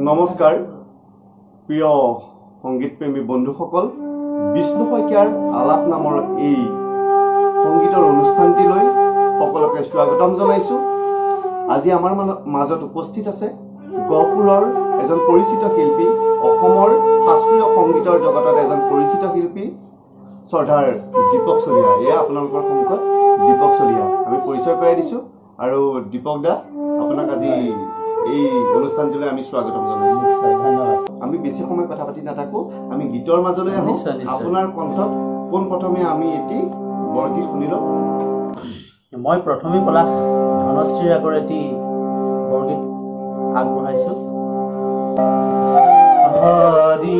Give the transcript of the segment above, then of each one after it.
নমস্কাৰ প্ৰিয় সংগীতপ্ৰেমী বন্ধুসকল বিষ্ণু শইকীয়াৰ আলাপ নামৰ এই সংগীতৰ অনুষ্ঠানটিলৈ সকলোকে স্বাগতম জনাইছোঁ। আজি আমাৰ মাজত উপস্থিত আছে গহপুৰৰ এজন পৰিচিত শিল্পী অসমৰ শাস্ত্ৰীয় সংগীতৰ জগতত এজন পৰিচিত শিল্পী শ্ৰদ্ধাৰ দীপক চলিহা। এয়া আপোনালোকৰ সন্মুখত দীপক চলিহা। আমি পৰিচয় কৰাই দিছোঁ। আৰু দীপক দা আপোনাক আজি এই অনুষ্ঠানটিলৈ আমি স্বাগতম জনাইছোঁ। ধন্যবাদ। আমি বেছি সময় কথা পাতি নাথাকো আমি গীতৰ মাজলৈ আহোঁ। আপোনাৰ কণ্ঠত পোনপ্ৰথমে আমি এটি বৰগীত শুনি লওঁ। মই প্ৰথমে পলাশ ধনশ্ৰী ৰাগৰ এটি বৰগীত আগবঢ়াইছো। হৰি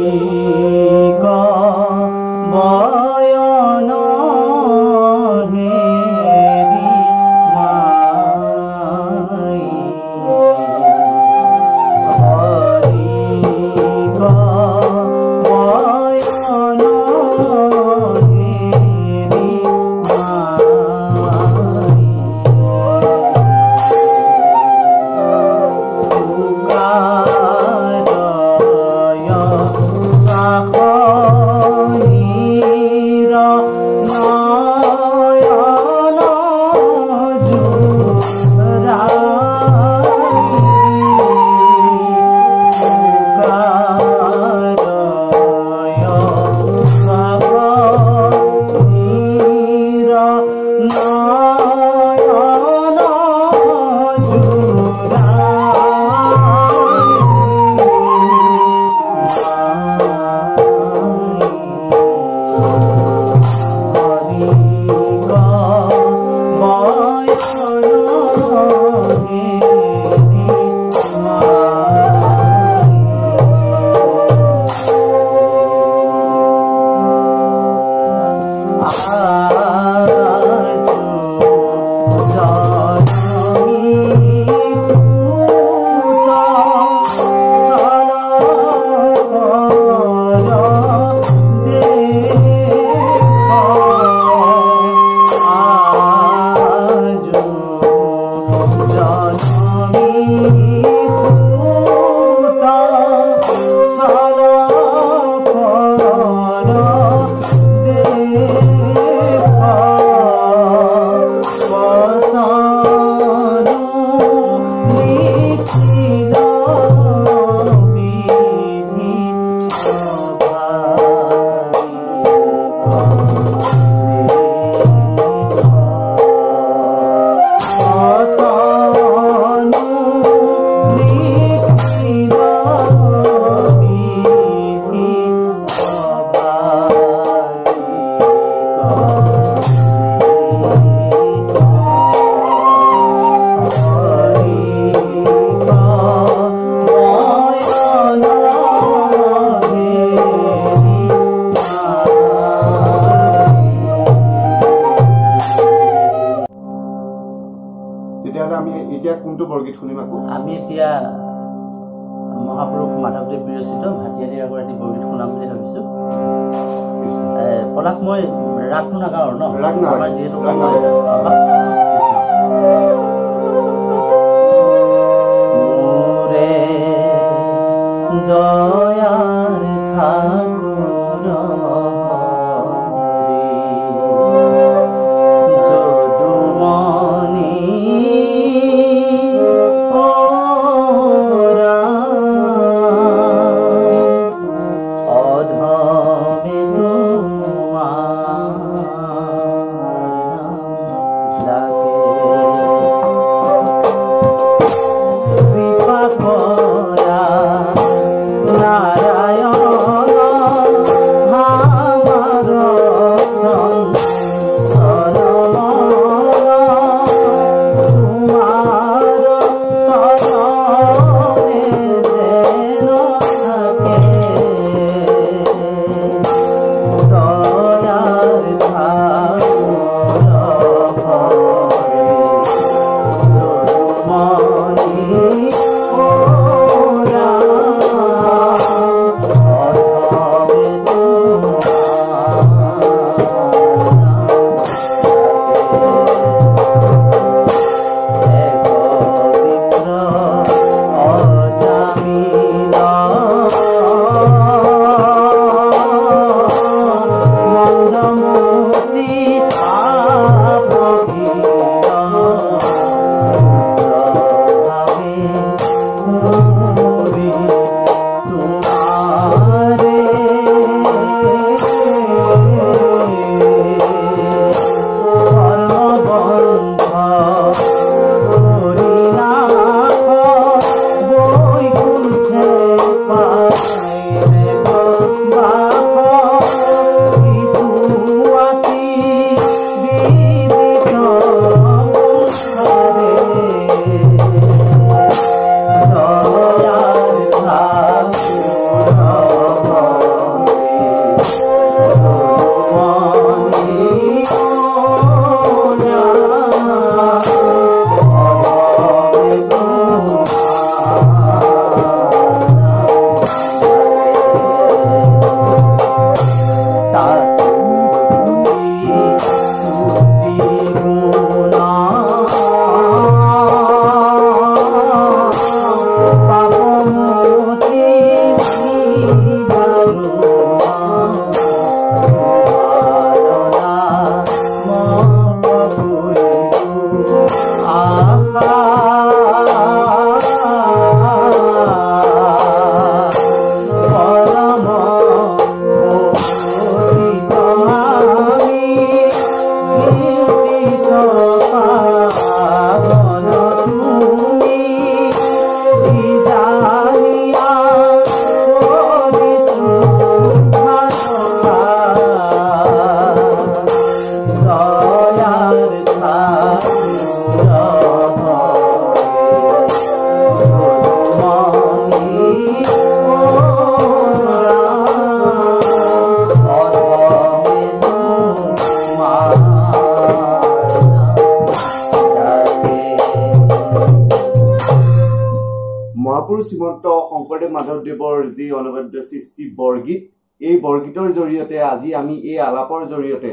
জৰিয়তে আজি আমি এই আলাপৰ জৰিয়তে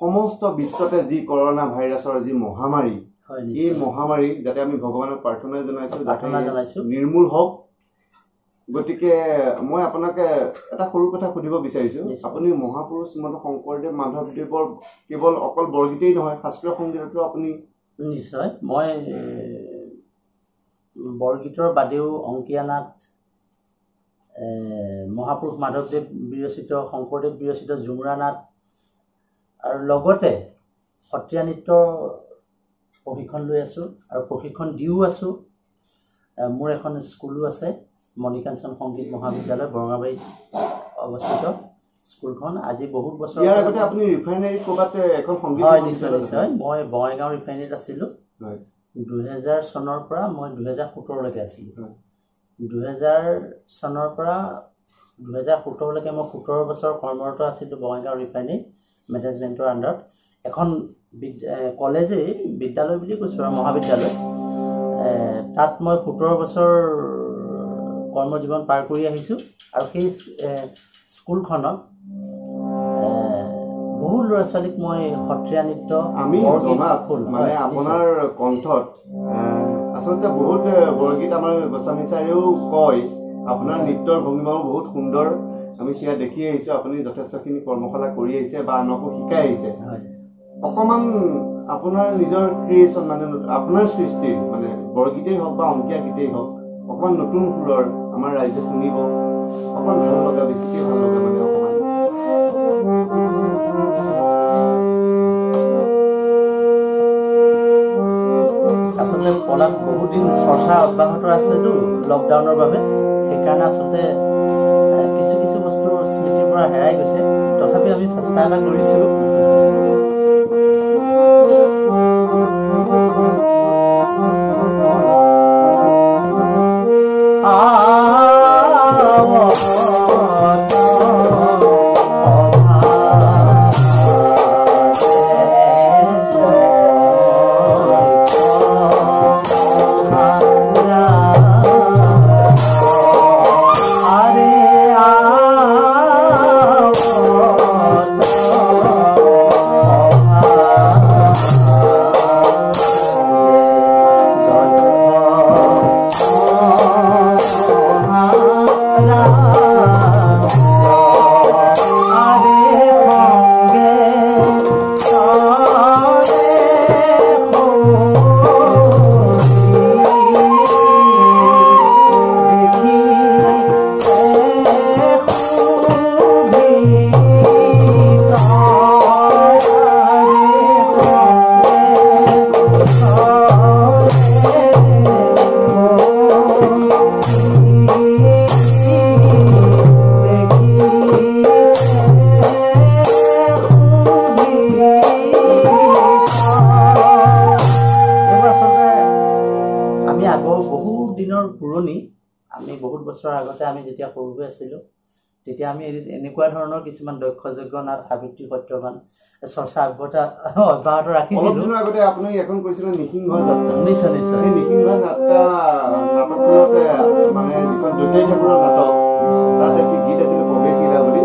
সমস্ত বিশ্বতে যি কৰোণা ভাইৰাছৰ যি মহামাৰী এই মহামাৰী যাতে আমি ভগৱানক প্ৰাৰ্থনা জনাইছো। যাতে নিৰ্মূল হওক গতিকে মই আপোনাক এটা সৰু কথা সুধিব বিচাৰিছো। আপুনি মহাপুৰুষ শ্ৰীমন্ত শংকৰদেৱ মাধৱদেৱৰ কেৱল অকল বৰগীতেই নহয় শাস্ত্ৰীয় সংগীততো আপুনি নিশ্চয় মই বৰগীতৰ বাদেও অংকীয়া নাট মহাপুৰুষ মাধৱদেৱ বিৰচিত শংকৰদেৱ বিৰচিত ঝুমুৰা নাট আৰু লগতে সত্ৰীয়া নৃত্যৰ প্ৰশিক্ষণ লৈ আছোঁ আৰু প্ৰশিক্ষণ দিও আছোঁ। মোৰ এখন স্কুলো আছে মণিকাঞ্চন সংগীত মহাবিদ্যালয় বৰঙাবাৰীত অৱস্থিত স্কুলখন। আজি বহুত বছৰ ইয়াৰ আগতে আপুনি ৰিফাইনেৰীত ক'ৰবাত এখন সংগীত হয় মহাবিদ্যালয় নিশ্চয় নিশ্চয়। মই বঙাইগাঁও ৰিফাইনেৰীত আছিলোঁ। দুহেজাৰ চনৰ পৰা মই দুহেজাৰ সোতৰলৈকে আছিলোঁ। দুহেজাৰ চনৰ পৰা দুহেজাৰ সোতৰলৈকে মই সোতৰ বছৰ কৰ্মৰত আছিলোঁ বঙাইগাঁও ৰিফাইনেৰী মেনেজমেণ্টৰ আণ্ডাৰত। এখন কলেজেই বিদ্যালয় বুলি কৈছোঁ আৰু মহাবিদ্যালয়। তাত মই সোতৰ বছৰ কৰ্মজীৱন পাৰ কৰি আহিছোঁ আৰু সেই স্কুলখনত বহু ল'ৰা ছোৱালীক মই সত্ৰীয়া নৃত্য আমি জনাত মানে আপোনাৰ কণ্ঠত আচলতে বহুত বৰগীত আমাৰ গোস্বামী ছাৰেও কয়। আপোনাৰ নৃত্যৰ ভংগীমাও বহুত সুন্দৰ। আমি সেয়া দেখি আহিছো আপুনি যথেষ্টখিনি কৰ্মশালা কৰি আহিছে বা আনকো শিকাই আহিছে। হয়। অকমান আপোনাৰ নিজৰ ক্ৰিয়েশ্যন মানে আপোনাৰ সৃষ্টিৰ মানে বৰগীতেই হওক বা অংকীয়া গীতেই হওক অকমান নতুন সুৰৰ আমাৰ ৰাইজে শুনিব। অকমান ভাল লগা বেছিকে ভাল লগা মানে অকমান। আচলতে কলাত বহুদিন চৰ্চা অব্যাহত আছেতো লকডাউনৰ বাবে। সেইকাৰণে আচলতে কিছু কিছু বস্তু স্মৃতিৰ পৰা হেৰাই গৈছে। তথাপি আমি চেষ্টা এটা কৰিছোঁ। বছৰৰ আগতে আমি যেতিয়া সৰু হৈ আছিলোঁ তেতিয়া আমি এনেকুৱা ধৰণৰ কিছুমান দক্ষযজ্ঞ নাট আবৃত্তি সত্যবান চৰ্চা অব্যাহত অব্যাহত ৰাখিছিলোঁ। আগতে আপুনি এখন কৰিছিলে নিসিংহ যাত্ৰা। নিশ্চয় নিশ্চয়। সেই নিসিংহ যাত্ৰা নাটকখনত মানে যিখন দৈতাৰী ঠাকুৰৰ নাটক তাত এটি গীত আছিলে প্ৰৱেশিলা বুলি।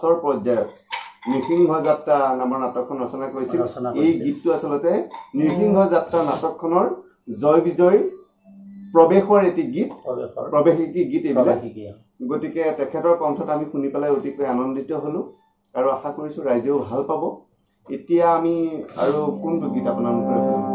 পাছৰ পৰ্যায়ত নৃসিংহ যাত্ৰা নামৰ নাটকখন ৰচনা কৰিছিল। এই। গীতটো আচলতে নৃসিংহ যাত্ৰা নাটকখনৰ জয় বিজয় প্ৰৱেশৰ এটি গীত। প্ৰৱেশৰ। প্ৰৱেশিকী গীত এইবিলাক। গতিকে তেখেতৰ কণ্ঠত আমি শুনি পেলাই অতিকৈ আনন্দিত হ'লোঁ আৰু আশা কৰিছোঁ ৰাইজেও ভাল পাব। এতিয়া আমি আৰু কোনটো গীত আপোনালোকৰ শুনিম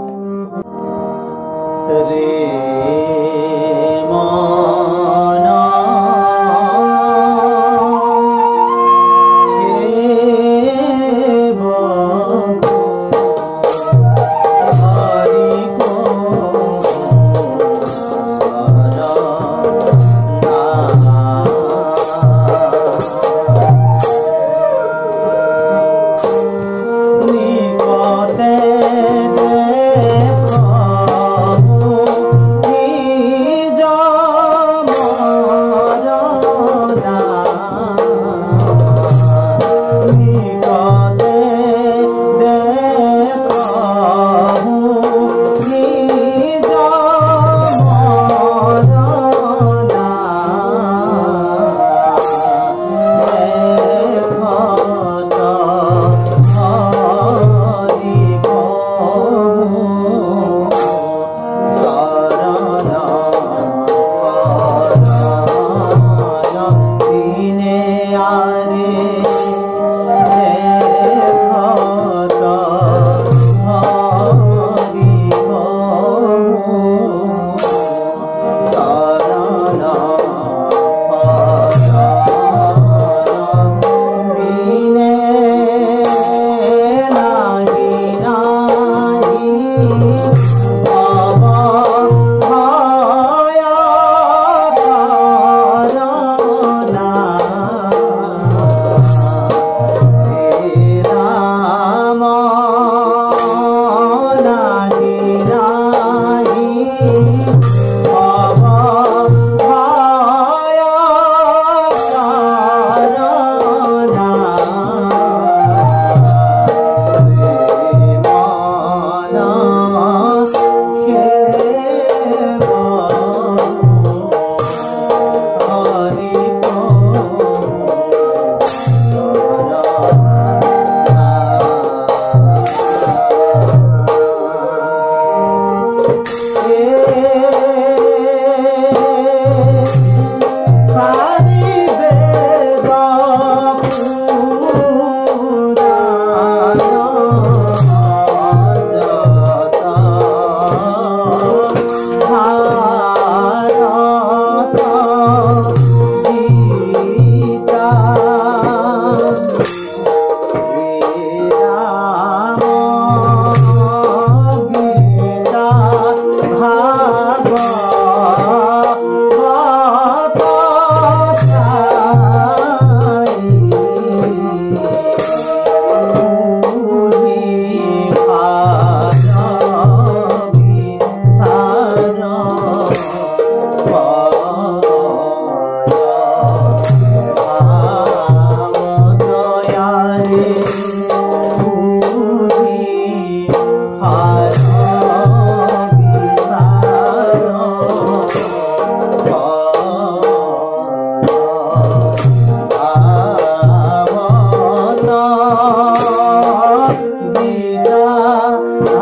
Oh.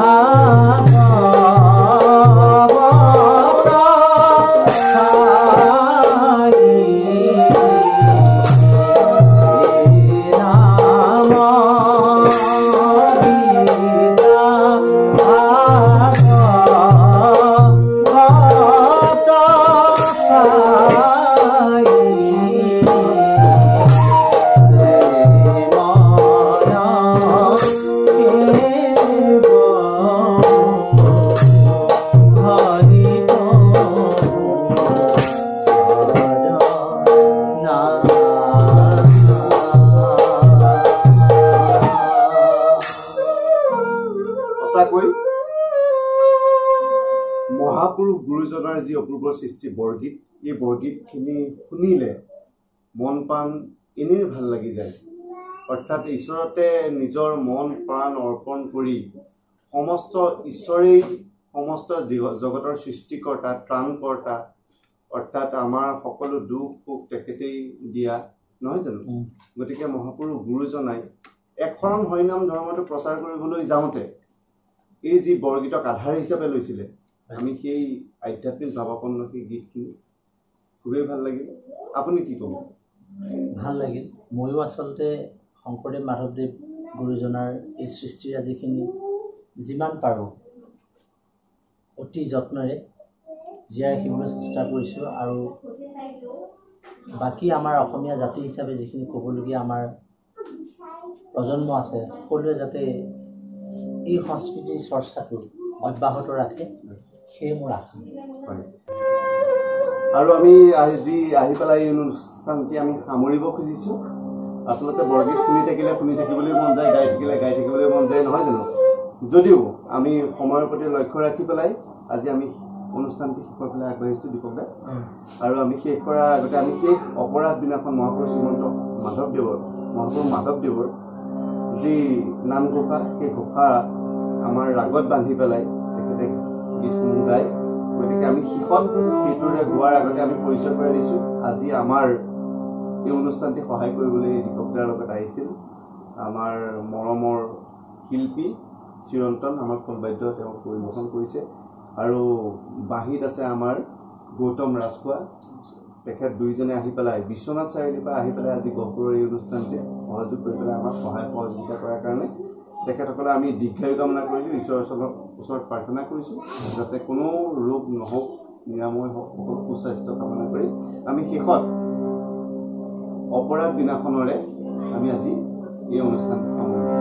সঁচাকৈ মহাপুৰুষ গুৰুজনাৰ যি অপূৰ্ব সৃষ্টি বৰগীত এই বৰগীতখিনি শুনিলে মন প্ৰাণ এনেই ভাল লাগি যায় অৰ্থাৎ ঈশ্বৰতে নিজৰ মন প্ৰাণ অৰ্পণ কৰি সমস্ত ঈশ্বৰেই সমস্ত জগতৰ সৃষ্টিকৰ্তা ত্ৰাণকৰ্তা অৰ্থাৎ আমাৰ সকলো দুখ সুখ তেখেতেই দিয়া নহয় জানো। গতিকে মহাপুৰুষ গুৰুজনাই একশৰণ হৰিনাম ধৰ্মটো প্ৰচাৰ কৰিবলৈ যাওঁতে এই যি বৰগীতক আধাৰ হিচাপে লৈছিলে আমি সেই আধ্যাত্মিক ভাৱাপন্ন সেই গীতখিনি খুবেই ভাল লাগিল। আপুনি কি ক'ব? ভাল লাগিল। ময়ো আচলতে শংকৰদেৱ মাধৱদেৱ গুৰুজনাৰ এই সৃষ্টিৰাজিখিনি যিমান পাৰোঁ অতি যত্নেৰে জীয়াই ৰাখিবলৈ চেষ্টা কৰিছোঁ আৰু বাকী আমাৰ অসমীয়া জাতি হিচাপে যিখিনি ক'বলগীয়া আমাৰ প্ৰজন্ম আছে সকলোৱে যাতে এই সংস্কৃতিৰ চৰ্চাটো অব্যাহত ৰাখে সেয়ে মোৰ আশা। হয়। আৰু আমি আজি আহি পেলাই এই অনুষ্ঠানটি আমি সামৰিব খুজিছোঁ আচলতে বৰগীত শুনি থাকিলে শুনি থাকিবলৈ মন যায় গাই থাকিলে গাই থাকিবলৈ মন যায় নহয় জানো? যদিও আমি সময়ৰ প্ৰতি লক্ষ্য ৰাখি পেলাই আজি আমি অনুষ্ঠানটি শেষৰ ফালে আগবাঢ়িছোঁ দীপক দা আৰু আমি শেষ কৰাৰ আগতে আমি শেষ অপৰাধ দিনাখন মহাপুৰুষ শ্ৰীমন্ত মাধৱদেৱৰ মহাপুৰুষ মাধৱদেৱৰ যি নামঘোষা সেই ঘোষা আমাৰ ৰাগত বান্ধি পেলাই তেখেতে গীতসমূহ গায়। গতিকে আমি শেষত সেইটোৰে গোৱাৰ আগতে আমি পৰিচয় কৰাই দিছোঁ। আজি আমাৰ এই অনুষ্ঠানটি সহায় কৰিবলৈ দীপকদাৰ লগত আহিছিল। আমাৰ মৰমৰ শিল্পী চিৰন্তন আমাৰ খোলবাদ্য তেওঁ পৰিৱেশন কৰিছে। আৰু বাঁহীত আছে আমাৰ গৌতম ৰাজখোৱা। তেখেত দুইজনে আহি পেলাই বিশ্বনাথ চাৰিআলিৰ পৰা আহি পেলাই আজি গহপুৰৰ এই অনুষ্ঠানটিত সহযোগ কৰি পেলাই আমাক সহায় সহযোগিতা কৰাৰ কাৰণে তেখেতসকলে আমি দীৰ্ঘায়ু কামনা কৰিছোঁ ঈশ্বৰৰ ওচৰত ওচৰত প্ৰাৰ্থনা কৰিছোঁ যাতে কোনো ৰোগ নহওক নিৰাময় হওক সকলো সুস্বাস্থ্য কামনা কৰি আমি শেষত অপৰাধ দিনাখনৰে আমি আজি এই অনুষ্ঠানটো সামৰিম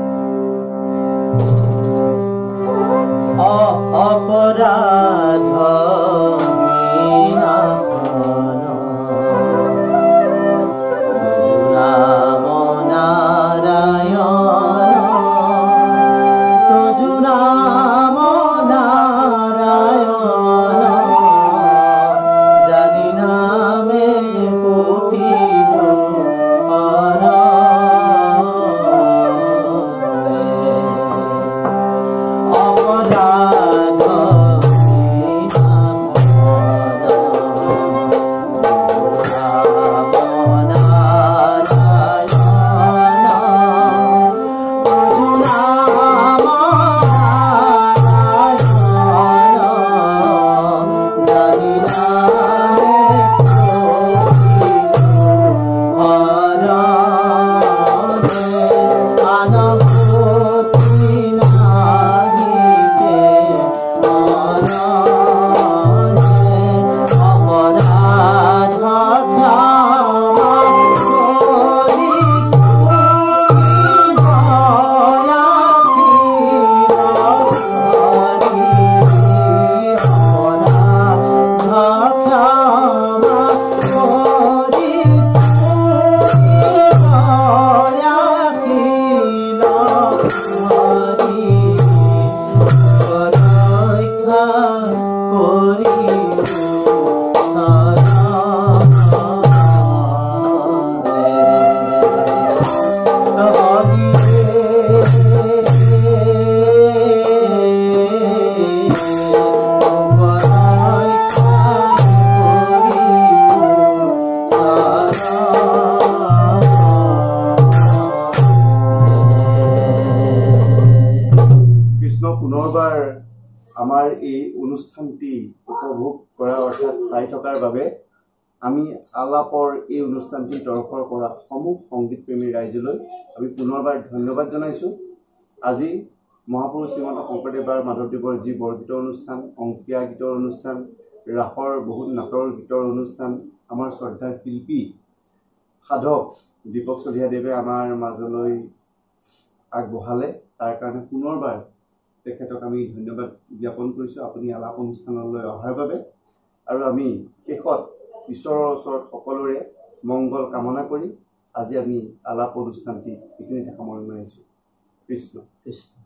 কৃষ্ণ আলাপৰ এই অনুষ্ঠানটিৰ তৰফৰ পৰা সমূহ সংগীতপ্ৰেমী ৰাইজলৈ আমি পুনৰবাৰ ধন্যবাদ জনাইছোঁ। আজি মহাপুৰুষ শ্ৰীমন্ত শংকৰদেৱ আৰু মাধৱদেৱৰ যি বৰগীতৰ অনুষ্ঠান অংকীয়া গীতৰ অনুষ্ঠান ৰাসৰ বহুত নাটৰ গীতৰ অনুষ্ঠান আমাৰ শ্ৰদ্ধাৰ শিল্পী সাধক দীপক চলিহাদেৱে আমাৰ মাজলৈ আগবঢ়ালে। তাৰ কাৰণে পুনৰবাৰ তেখেতক আমি ধন্যবাদ জ্ঞাপন কৰিছোঁ। আপুনি আলাপ অনুষ্ঠানলৈ অহাৰ বাবে। আৰু আমি শেষত ঈশ্বৰৰ ওচৰত সকলোৰে মংগল কামনা কৰি আজি আমি আলাপ অনুষ্ঠানটি এইখিনিতে সামৰণি মাৰিছোঁ কৃষ্ণ। কৃষ্ণ।